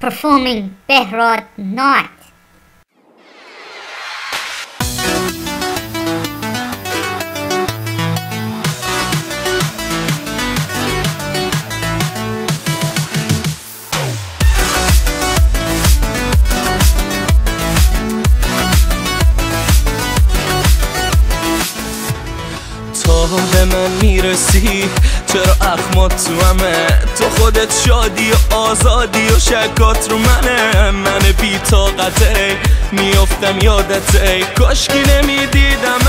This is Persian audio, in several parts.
performing Behrad Night. به من می‌رسی چرا اخمات تو همه تو خودت شادی آزادی و شکات رو منه. من بی طاقته. میافتم یادته کاشکی نمی‌دیدم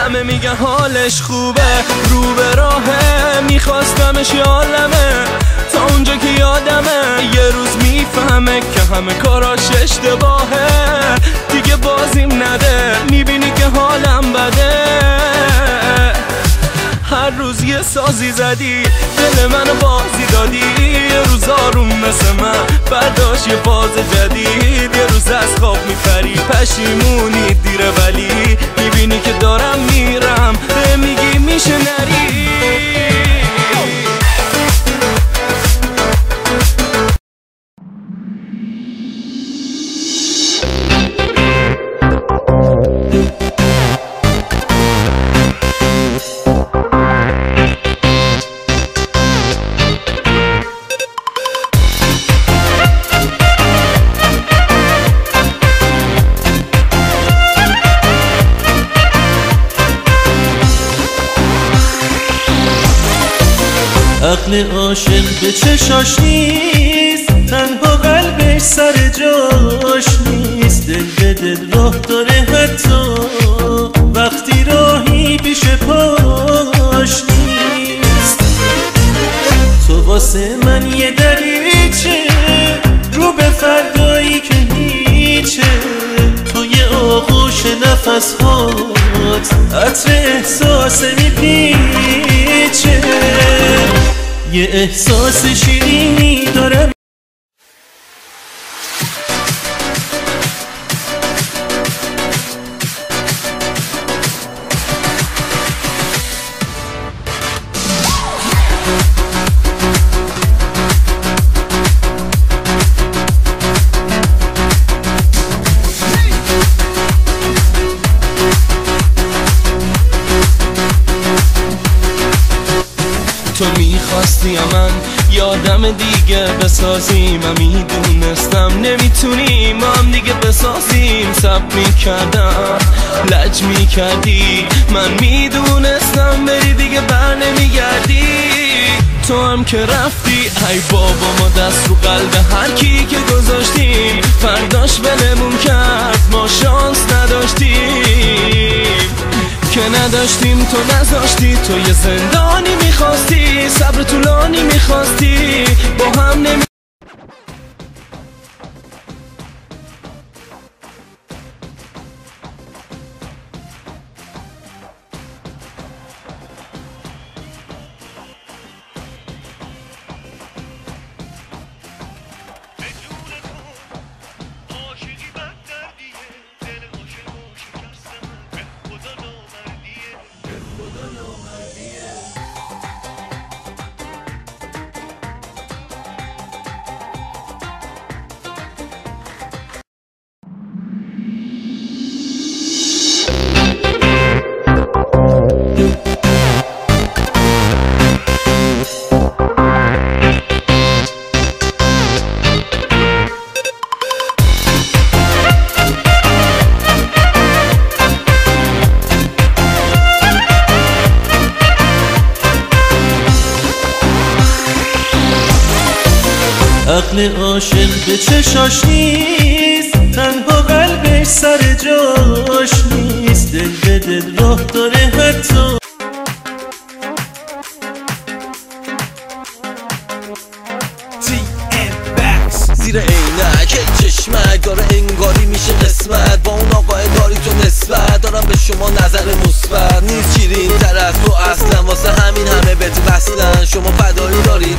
همه میگن حالش خوبه. رو به راهه. میخواستمش یالمه تا اونجا که یادمه. یه روز می‌فهمه که همه کاراش اشتباهه. دیگه بازیم نده. می‌بینی که حالم بده. هر روز یه سازی زدی. دل منو بازی برداشت یه فاز جدید یه روز از خواب میپری پشیمونی دیره ولی می‌بینی که دارم میرم عقل عاشق به چشاش نیست تنها قلبش سر جاش نیست. دل به دل راه داره حتی وقتی راهی پیش پاش نیست. تو واسه من یه دریچه رو به فردایی که هیچه. تو یه آغوش نفس هات عطر احساس میپیچه. یه احساس شیرینی دارم یادم دیگه بسازیم. من می‌دونستم نمی‌تونیم هم دیگه بسازیم. سب می‌کردم لج می‌کردی. من می‌دونستم بری دیگه بر نمیگردی. تو هم که رفتی ای بابا ما دست رو قلب هر کی که گذاشتیم. فرداش بلمون کرد. ما که نداشتیم تو نذاشتی تو یه زندانی می‌خواستی صبر طولانی می‌خواستی. عقل عاشق به چشاش نیست. تنها قلبش سر جاش نیست. دل به دل راه داره حتی. زیر عینک چشمک داره انگاری میشه قسمت. با اون آقای داری تو نسبت. دارم به شما نظر مثبت. نیست شیرین تر از تو اصلا. واسه همین همه بهت وصلن. شما فدایی دارید